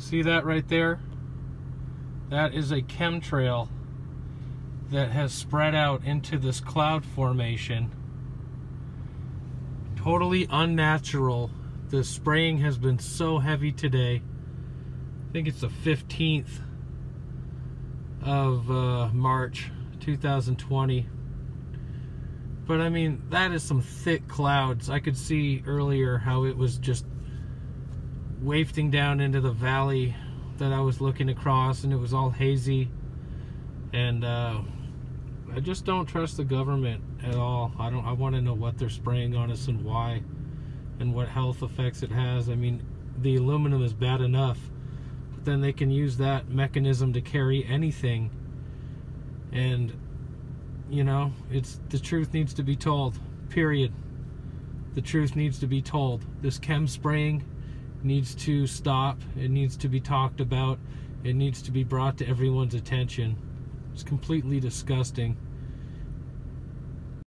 See that right there? That is a chemtrail that has spread out into this cloud formation. Totally unnatural. The spraying has been so heavy today. I think it's the 15th of uh, March 2020. But I mean, that is some thick clouds. I could see earlier how it was just wafting down into the valley that I was looking across, and it was all hazy. And uh, I just don't trust the government at all. I don't. I want to know what they're spraying on us and why, and what health effects it has. I mean, the aluminum is bad enough, but then they can use that mechanism to carry anything. And you know, it's the truth needs to be told. Period. The truth needs to be told. This chem spraying needs to stop. It needs to be talked about. It needs to be brought to everyone's attention. It's completely disgusting.